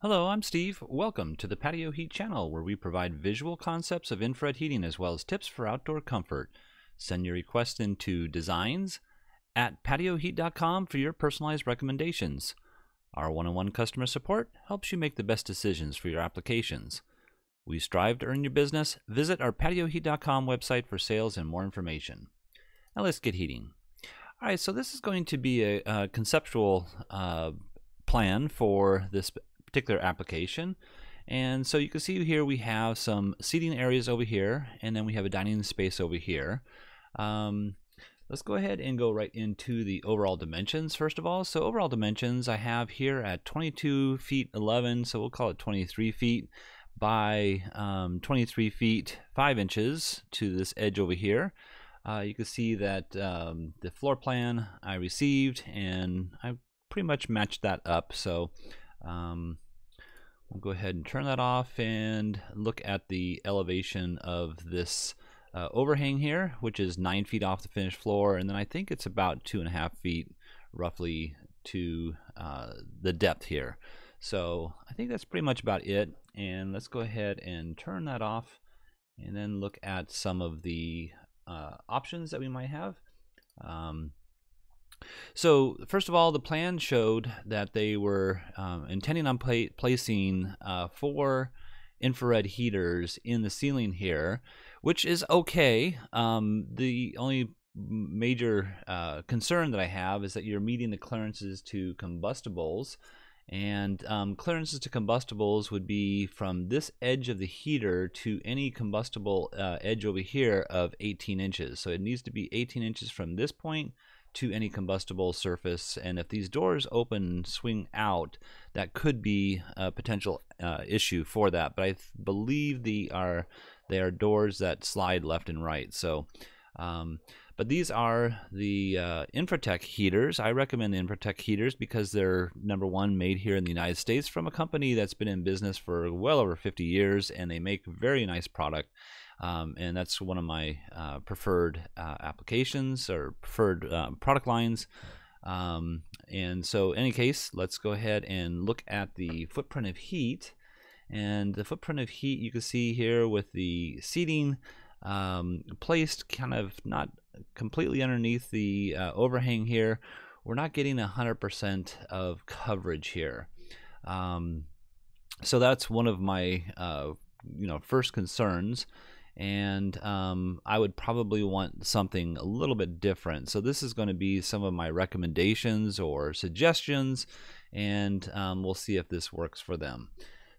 Hello, I'm Steve. Welcome to the Patio Heat channel where we provide visual concepts of infrared heating as well as tips for outdoor comfort. Send your request into designs at patioheat.com for your personalized recommendations. Our one on one customer support helps you make the best decisions for your applications. We strive to earn your business. Visit our patioheat.com website for sales and more information. Now let's get heating. All right, so this is going to be a, a conceptual uh, plan for this particular application. And so you can see here we have some seating areas over here, and then we have a dining space over here. Um, let's go ahead and go right into the overall dimensions first of all. So overall dimensions I have here at 22 feet 11, so we'll call it 23 feet by um, 23 feet 5 inches to this edge over here. Uh, you can see that um, the floor plan I received and I pretty much matched that up. So um, we'll go ahead and turn that off and look at the elevation of this uh, overhang here, which is nine feet off the finished floor, and then I think it's about two and a half feet roughly to uh, the depth here. So I think that's pretty much about it. And let's go ahead and turn that off and then look at some of the uh, options that we might have. Um, so first of all, the plan showed that they were um, intending on pla placing uh, four infrared heaters in the ceiling here, which is okay. Um, the only major uh, concern that I have is that you're meeting the clearances to combustibles. And um, clearances to combustibles would be from this edge of the heater to any combustible uh, edge over here of 18 inches. So it needs to be 18 inches from this point to any combustible surface. And if these doors open swing out, that could be a potential uh, issue for that. But I believe the are they are doors that slide left and right. So, um, but these are the uh, Infratech heaters. I recommend the Infratech heaters because they're number one made here in the United States from a company that's been in business for well over 50 years, and they make very nice product. Um, and that's one of my uh, preferred uh, applications or preferred uh, product lines. Um, and so, in any case, let's go ahead and look at the footprint of heat. And the footprint of heat you can see here with the seating um, placed kind of not completely underneath the uh, overhang here. We're not getting 100% of coverage here. Um, so that's one of my uh, you know first concerns and um, I would probably want something a little bit different. So this is going to be some of my recommendations or suggestions, and um, we'll see if this works for them.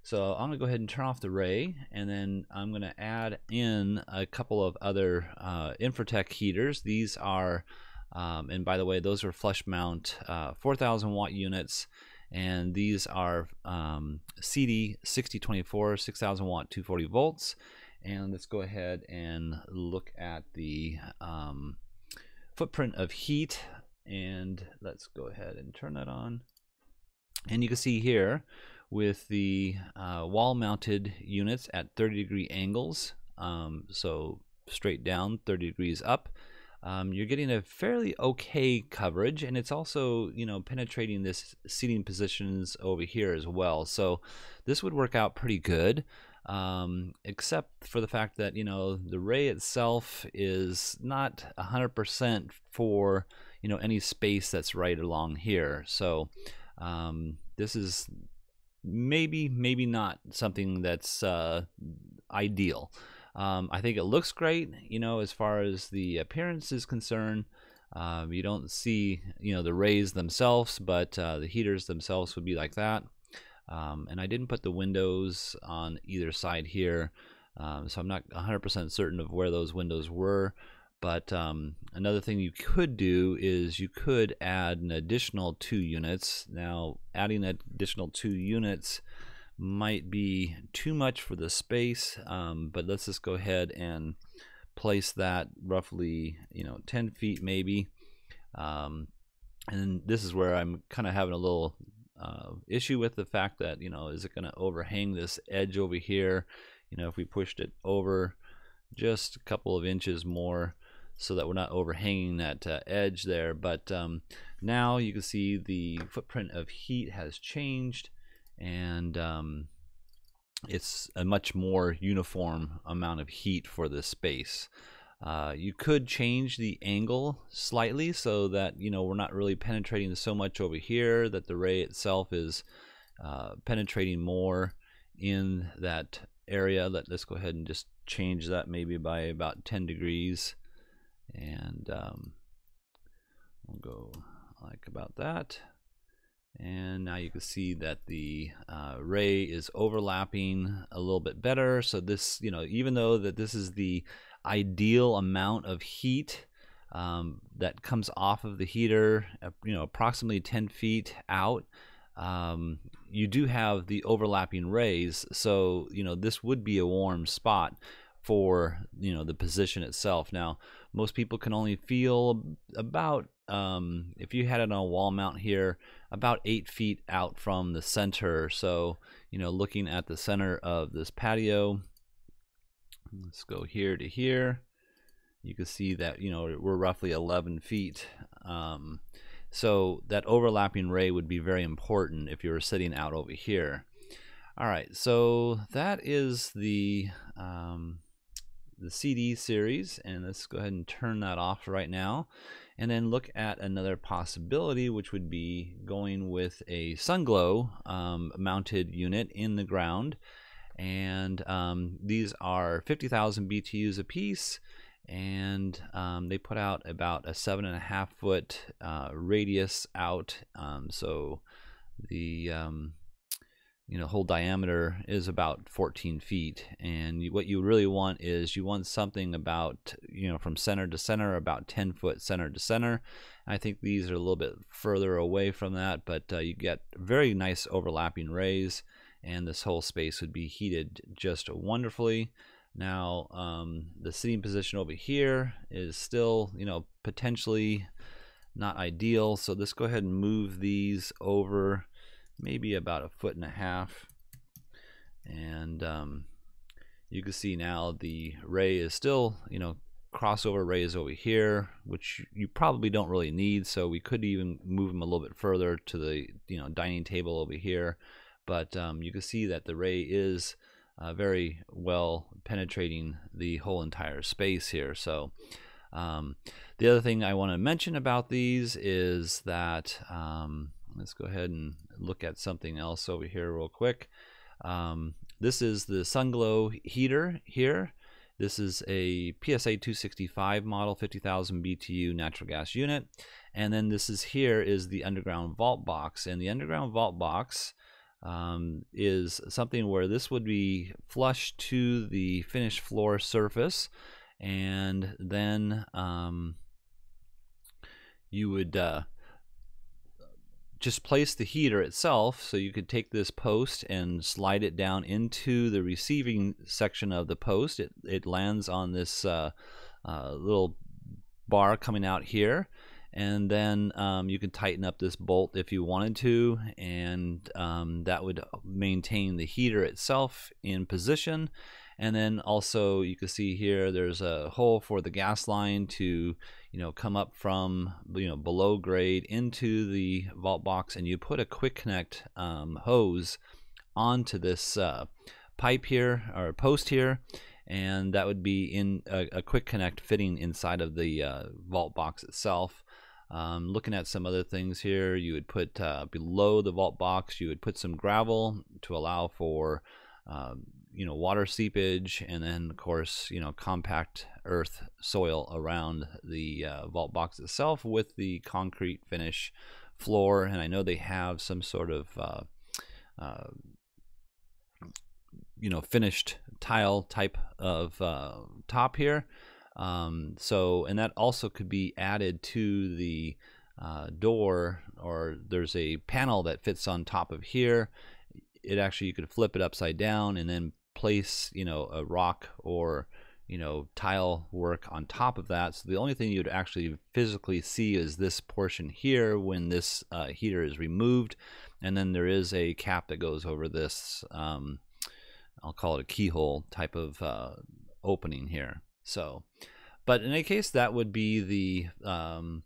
So I'm going to go ahead and turn off the ray, and then I'm going to add in a couple of other uh, Infratech heaters. These are, um, and by the way, those are flush mount uh, 4,000 watt units, and these are um, CD 6024 6,000 watt 240 volts and let's go ahead and look at the um, footprint of heat. And let's go ahead and turn that on. And you can see here with the uh, wall mounted units at 30 degree angles. Um, so straight down 30 degrees up. Um, you're getting a fairly okay coverage and it's also you know penetrating this seating positions over here as well so this would work out pretty good um, except for the fact that you know the ray itself is not 100% for you know any space that's right along here. So um, this is maybe maybe not something that's uh, ideal. Um, I think it looks great you know as far as the appearance is concerned. Um, you don't see you know the rays themselves but uh, the heaters themselves would be like that um, and I didn't put the windows on either side here, um, so I'm not 100% certain of where those windows were. But um, another thing you could do is you could add an additional two units. Now, adding an additional two units might be too much for the space, um, but let's just go ahead and place that roughly, you know, 10 feet maybe. Um, and this is where I'm kind of having a little uh, issue with the fact that you know is it going to overhang this edge over here you know if we pushed it over just a couple of inches more so that we're not overhanging that uh, edge there but um, now you can see the footprint of heat has changed and um, it's a much more uniform amount of heat for this space. Uh, you could change the angle slightly so that you know we're not really penetrating so much over here that the ray itself is uh, penetrating more in that area. Let, let's go ahead and just change that maybe by about 10 degrees. And um, we'll go like about that. And now you can see that the uh, ray is overlapping a little bit better. So this you know even though that this is the ideal amount of heat um, that comes off of the heater, uh, you know, approximately 10 feet out. Um, you do have the overlapping rays, so you know this would be a warm spot for you know the position itself. Now, most people can only feel about um, if you had it on a wall mount here, about eight feet out from the center. So you know, looking at the center of this patio, Let's go here to here. You can see that, you know, we're roughly 11 feet. Um, so that overlapping ray would be very important if you were sitting out over here. All right, so that is the um, the CD series, and let's go ahead and turn that off right now, and then look at another possibility, which would be going with a Sunglo um, mounted unit in the ground and um, these are 50,000 BTUs a piece and um, they put out about a seven and a half foot uh, radius out. Um, so the um, you know whole diameter is about 14 feet and what you really want is you want something about you know from center to center about 10 foot center to center. I think these are a little bit further away from that but uh, you get very nice overlapping rays and this whole space would be heated just wonderfully. Now, um, the sitting position over here is still, you know, potentially not ideal. So let's go ahead and move these over maybe about a foot and a half. And um, you can see now the ray is still, you know, crossover rays over here, which you probably don't really need. So we could even move them a little bit further to the, you know, dining table over here but um, you can see that the ray is uh, very well penetrating the whole entire space here. So um, the other thing I want to mention about these is that um, let's go ahead and look at something else over here real quick. Um, this is the Sunglo heater here. This is a PSA 265 model, 50,000 BTU natural gas unit. And then this is here is the underground vault box. And the underground vault box um, is something where this would be flush to the finished floor surface and then um, you would uh, just place the heater itself so you could take this post and slide it down into the receiving section of the post. It, it lands on this uh, uh, little bar coming out here and then um, you can tighten up this bolt if you wanted to and um, that would maintain the heater itself in position. And then also you can see here there's a hole for the gas line to you know come up from you know below grade into the vault box and you put a quick connect um, hose onto this uh, pipe here or post here and that would be in a, a quick connect fitting inside of the uh, vault box itself um, looking at some other things here, you would put uh, below the vault box, you would put some gravel to allow for um, you know water seepage, and then of course you know compact earth soil around the uh, vault box itself with the concrete finish floor. And I know they have some sort of uh, uh you know finished tile type of uh, top here. Um, so, and that also could be added to the uh, door, or there's a panel that fits on top of here. It actually, you could flip it upside down and then place, you know, a rock or, you know, tile work on top of that. So the only thing you'd actually physically see is this portion here when this uh, heater is removed. And then there is a cap that goes over this, um, I'll call it a keyhole type of uh, opening here. So, but in any case, that would be the um,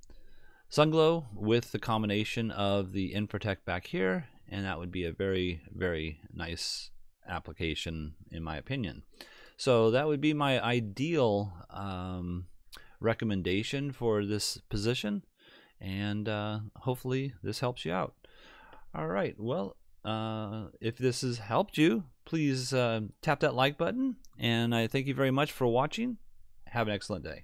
Sunglo with the combination of the Infratech back here and that would be a very, very nice application, in my opinion. So that would be my ideal um, recommendation for this position, and uh, hopefully this helps you out. All right, well, uh, if this has helped you, please uh, tap that like button, and I thank you very much for watching. Have an excellent day.